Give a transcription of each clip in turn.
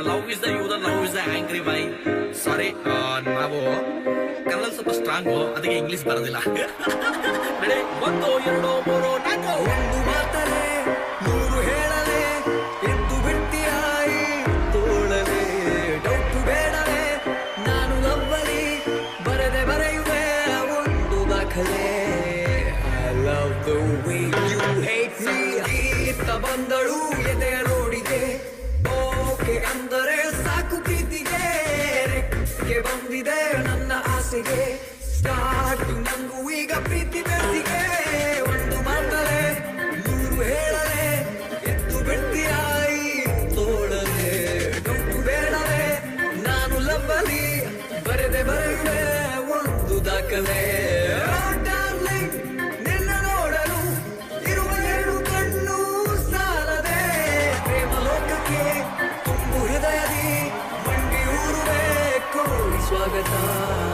Love is the you the love is the angry bye sorry ನಾವು ಕನ್ನಡ ಸ್ವಲ್ಪ strong ಅದಕ್ಕೆ English ಬರೋದಿಲ್ಲ. ನಡೆ, ಒಂದು, ಎರಡು, ಮೂರು, ನಾಲ್ಕು. ಒಂದು ನೂರು ಹೇಳಲೆ ಎದ್ದು ಬಿಡ್ತೀಯಾಯಿ ತೋಳಲೆ ಡೌಟ್ ನಾನು ಲವ್ವಲಿ, ಬರದೆ ಬರೆಯುವೆ, ಒಂದು ದಾಖಲೆ. You hate me. ಇತ್ತ ಬಂದಳು ಎದೆಯ ನನ್ನ ಆಸೆಗೆ ಸ್ಟಾರ್ಟ್ ನಂಗೂ ಈಗ ಪ್ರೀತಿ ಬೆಸಿಗೆ ಒಂದು ಮಾತಲೆ ನೂರು ಹೇಳಲೆ ಎದ್ದು ಬಿಡ್ತೀಯಾಯಿ ತೋಳಲೆ ಡೌಟು ಬೇಡವೆ ನಾನು ಲಂಬಲಿ ಬರೆದೆ ಬರೆಯುವೆ ಒಂದು ದಾಖಲೆ. Oh,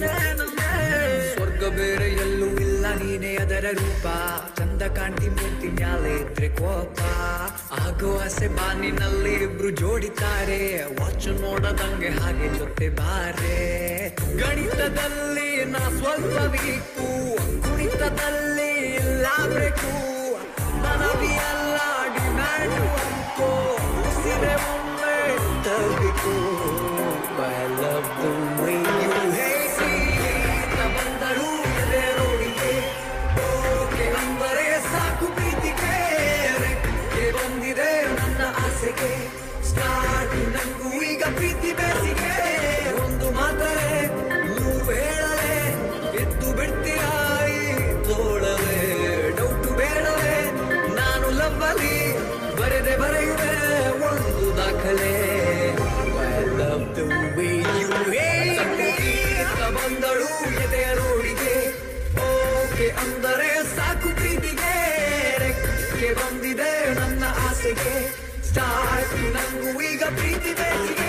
ನಾನು ಸ್ವರ್ಗ ಬೇರೆ ಎಲ್ಲೂ ಇಲ್ಲ, ನೀನೇ ಅದರ ರೂಪ. ಚಂದ ಕಾಣ್ತಿ ಮೂರ್ತಿ ಮ್ಯಾಲೆ ಇದ್ರೆ ಜೋಡಿತಾರೆ. ವಾಚ್ ನೋಡದಂಗೆ ಹಾಗೆ ಜೊತೆ ಬಾರೆ. ಗಣಿತದಲ್ಲಿ ನಾ ಸ್ವಲ್ಪ Oh. ಓಕೆ ಅಂದರೆ ಸಾಕು ಪ್ರೀತಿಗೆ ರೆಕ್ಕೆ ಬಂದಿದೆ ನನ್ನ ಆಸೆಗೆ. ಸ್ಟಾರ್ಟ್ ನಂಗೂ ಈಗ ಪ್ರೀತಿ ಬೇಸಿಗೆ